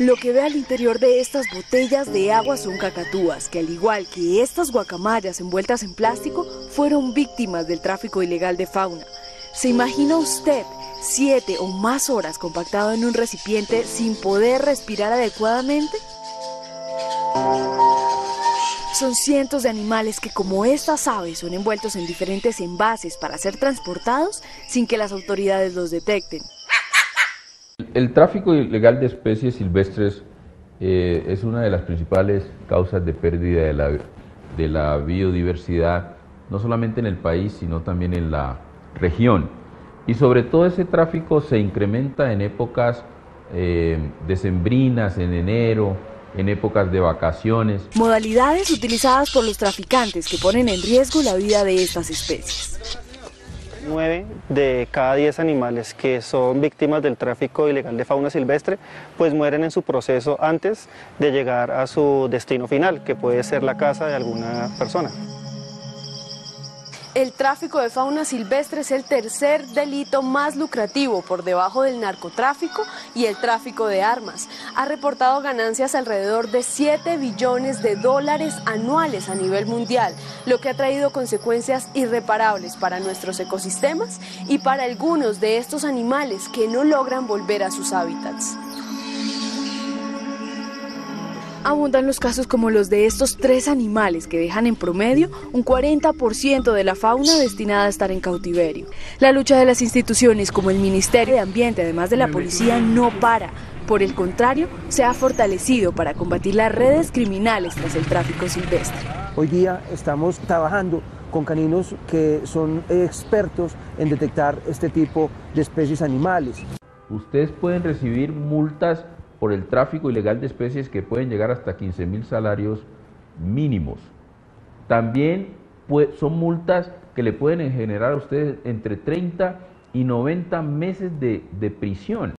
Lo que ve al interior de estas botellas de agua son cacatúas, que al igual que estas guacamayas envueltas en plástico, fueron víctimas del tráfico ilegal de fauna. ¿Se imagina usted siete o más horas compactado en un recipiente sin poder respirar adecuadamente? Son cientos de animales que como estas aves son envueltos en diferentes envases para ser transportados sin que las autoridades los detecten. El tráfico ilegal de especies silvestres eh, es una de las principales causas de pérdida de la, de la, biodiversidad, no solamente en el país, sino también en la región. Y sobre todo ese tráfico se incrementa en épocas eh, decembrinas, en enero, en épocas de vacaciones. Modalidades utilizadas por los traficantes que ponen en riesgo la vida de estas especies. 9 de cada 10 animales que son víctimas del tráfico ilegal de fauna silvestre, pues mueren en su proceso antes de llegar a su destino final, que puede ser la casa de alguna persona. El tráfico de fauna silvestre es el tercer delito más lucrativo por debajo del narcotráfico y el tráfico de armas. Ha reportado ganancias alrededor de 7 billones de dólares anuales a nivel mundial, lo que ha traído consecuencias irreparables para nuestros ecosistemas y para algunos de estos animales que no logran volver a sus hábitats. Abundan los casos como los de estos tres animales que dejan en promedio un 40% de la fauna destinada a estar en cautiverio. La lucha de las instituciones como el Ministerio de Ambiente, además de la policía, no para. Por el contrario, se ha fortalecido para combatir las redes criminales tras el tráfico silvestre. Hoy día estamos trabajando con caninos que son expertos en detectar este tipo de especies animales. Ustedes pueden recibir multas por el tráfico ilegal de especies que pueden llegar hasta 15 mil salarios mínimos. También son multas que le pueden generar a ustedes entre 30 y 90 meses de, de prisión.